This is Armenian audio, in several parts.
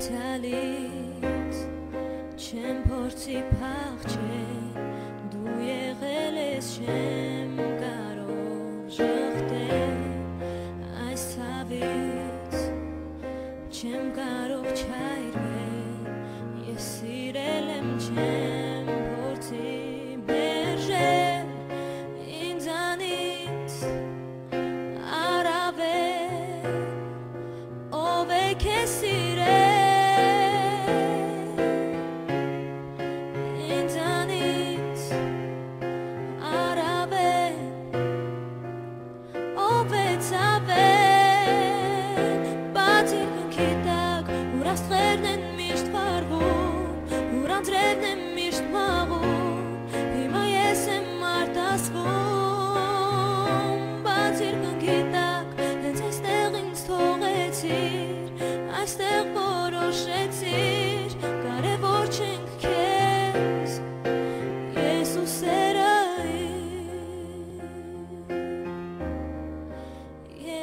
ինձալից չեմ փորձի փախչել դու եղել ես չեմ կարող ժխտել այս ցավից չեմ կարող չայրվել ես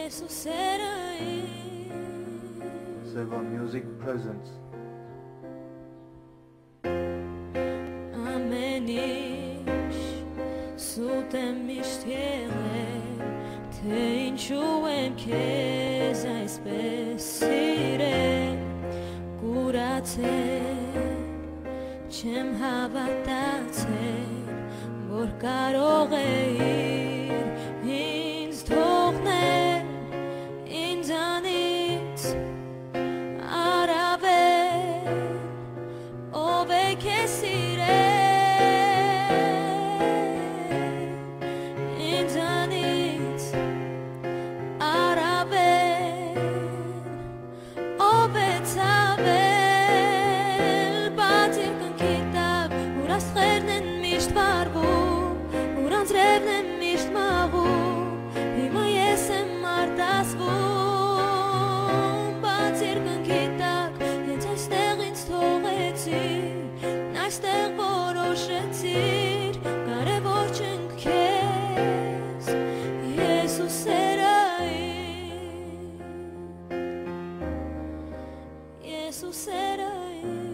ես ու սերը Seva Music Presents ամեն ինչ սուտ եմ միշտ եղել թե ինչու եմ քեզ այսպես սիրել կուրացել չեմ հավատացել որ կարող է Jesús era él.